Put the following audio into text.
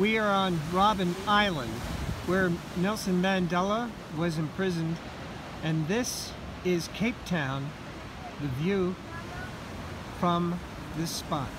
We are on Robben Island, where Nelson Mandela was imprisoned, and this is Cape Town, the view from this spot.